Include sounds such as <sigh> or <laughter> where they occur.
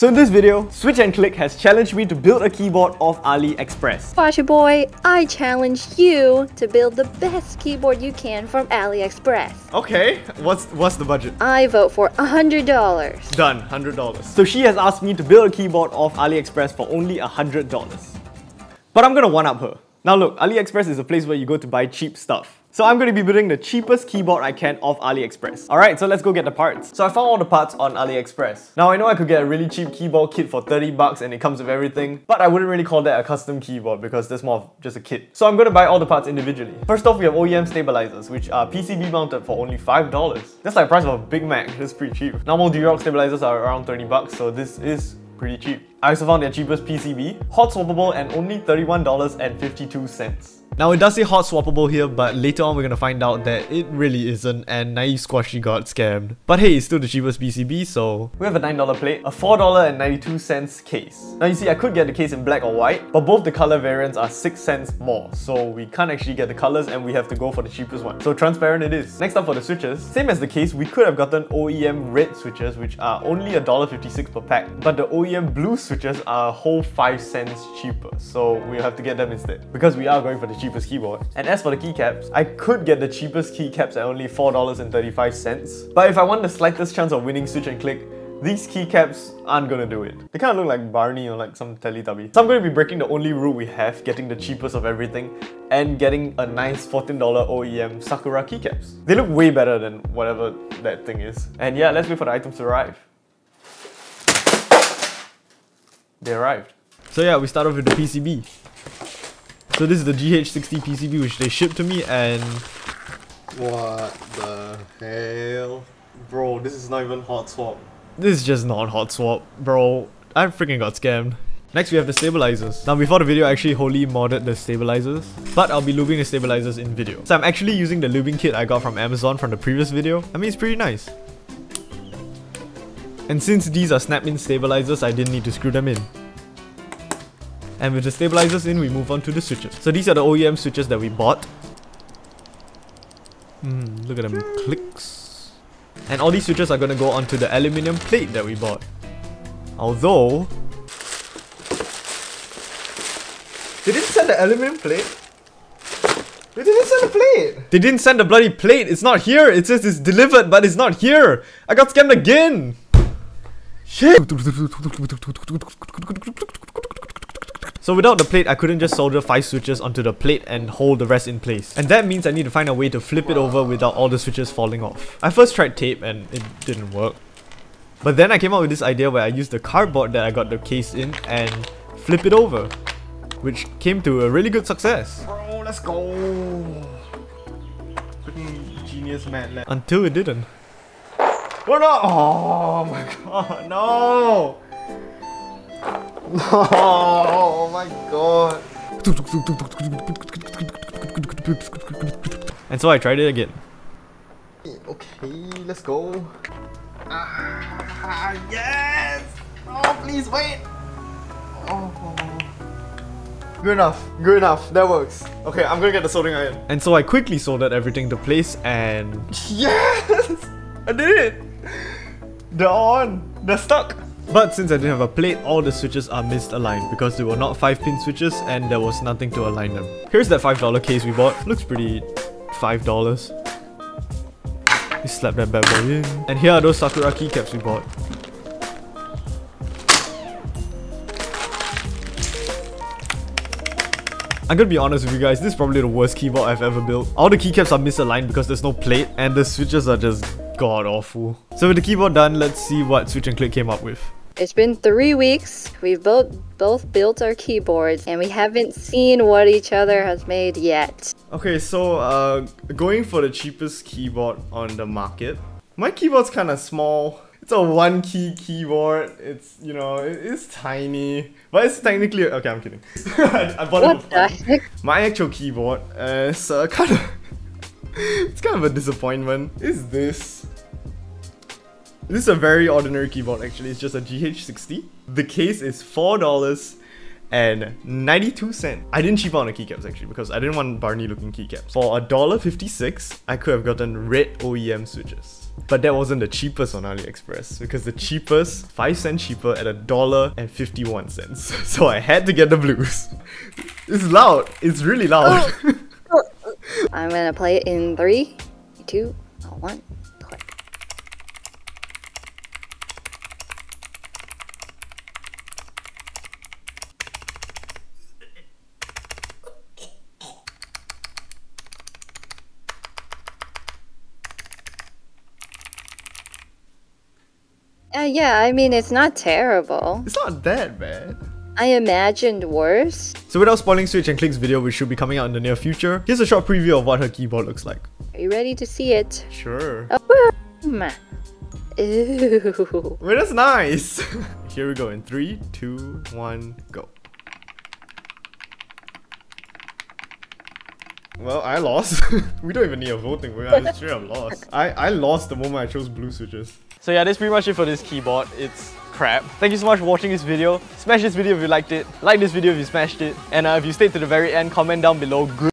So in this video, Switch and Click has challenged me to build a keyboard off AliExpress. Squashy boy, I challenge you to build the best keyboard you can from AliExpress. Okay, what's what's the budget? I vote for $100. Done, $100. So she has asked me to build a keyboard off AliExpress for only $100. But I'm gonna one-up her. Now look, AliExpress is a place where you go to buy cheap stuff. So I'm going to be building the cheapest keyboard I can off AliExpress. Alright, so let's go get the parts. So I found all the parts on AliExpress. Now I know I could get a really cheap keyboard kit for 30 bucks and it comes with everything, but I wouldn't really call that a custom keyboard because that's more of just a kit. So I'm going to buy all the parts individually. First off, we have OEM stabilizers, which are PCB mounted for only $5. That's like price of a Big Mac, that's pretty cheap. Normal Durock stabilizers are around 30 bucks, so this is pretty cheap. I also found their cheapest PCB, hot swappable and only $31.52. Now it does say hot swappable here, but later on we're gonna find out that it really isn't and Naive Squashy got scammed. But hey, it's still the cheapest PCB, so... We have a $9 plate, a $4.92 case. Now you see, I could get the case in black or white, but both the color variants are 6 cents more, so we can't actually get the colors and we have to go for the cheapest one. So transparent it is. Next up for the switches, same as the case, we could have gotten OEM red switches, which are only $1.56 per pack, but the OEM blue switches are a whole 5 cents cheaper, so we'll have to get them instead, because we are going for the cheapest keyboard. And as for the keycaps, I could get the cheapest keycaps at only $4.35, but if I want the slightest chance of winning Switch and Click, these keycaps aren't gonna do it. They kind of look like Barney or like some Teletubby. So I'm to be breaking the only rule we have, getting the cheapest of everything, and getting a nice $14 OEM Sakura keycaps. They look way better than whatever that thing is. And yeah, let's wait for the items to arrive. They arrived. So yeah, we start off with the PCB. So this is the GH60 PCB which they shipped to me and... What the hell? Bro, this is not even hot swap. This is just not hot swap, bro. I freaking got scammed. Next we have the stabilizers. Now before the video I actually Holee modded the stabilizers, but I'll be lubing the stabilizers in video. So I'm actually using the lubing kit I got from Amazon from the previous video. I mean it's pretty nice. And since these are snap-in stabilizers, I didn't need to screw them in. And with the stabilizers in, we move on to the switches. So these are the OEM switches that we bought. Hmm, look at them clicks. And all these switches are gonna go onto the aluminium plate that we bought. Although... They didn't send the aluminium plate? They didn't send the plate! They didn't send the bloody plate! It's not here! It says it's delivered, but it's not here! I got scammed again! Shit! So without the plate, I couldn't just solder 5 switches onto the plate and hold the rest in place. And that means I need to find a way to flip it over without all the switches falling off. I first tried tape and it didn't work. But then I came up with this idea where I used the cardboard that I got the case in and flip it over. Which came to a really good success. Bro, let's go! Freaking genius man. Until it didn't. Oh no! Oh my god, no! No! Oh my god! And so I tried it again. Okay, let's go. Ah, yes! Oh, please wait! Oh. Good enough, good enough, that works. Okay, I'm gonna get the soldering iron. And so I quickly soldered everything to place and... Yes! I did it! They're on! They're stuck! But since I didn't have a plate, all the switches are misaligned because they were not 5-pin switches and there was nothing to align them. Here's that $5 case we bought. Looks pretty... $5. We slap that bad boy in. And here are those Sakura keycaps we bought. I'm gonna be honest with you guys, this is probably the worst keyboard I've ever built. All the keycaps are misaligned because there's no plate and the switches are just god awful. So with the keyboard done, let's see what Switch and Click came up with. It's been three weeks. We've both both built our keyboards and we haven't seen what each other has made yet. Okay, so uh, going for the cheapest keyboard on the market. My keyboard's kind of small. It's a one key keyboard. It's, you know, it's tiny. But it's technically, okay, I'm kidding. I, <laughs> I bought what it the heck? My actual keyboard is uh, kind of, <laughs> it's kind of a disappointment. Is this. This is a very ordinary keyboard actually, it's just a GH60. The case is $4 and 92 cents. I didn't cheap out on the keycaps actually because I didn't want Barney looking keycaps. For $1.56, I could have gotten red OEM switches. But that wasn't the cheapest on AliExpress because the cheapest, 5 cents cheaper at a dollar and 51 cents. <laughs> So I had to get the blues. <laughs> It's loud. It's really loud. <laughs> I'm gonna play it in three, two, one, click. Uh, yeah, I mean, it's not terrible. it's not that bad. I imagined worse. So without spoiling Switch and Click's video which should be coming out in the near future, here's a short preview of what her keyboard looks like. Are you ready to see it? Sure. Oh, boom. Ew. That's nice! <laughs> Here we go in three, two, one, go. Well, I lost. <laughs> we don't even need a voting. We are straight up lost. I, I lost the moment I chose blue switches. So yeah, that's pretty much it for this keyboard. It's crap. Thank you so much for watching this video. Smash this video if you liked it. Like this video if you smashed it. And uh, if you stayed to the very end, comment down below good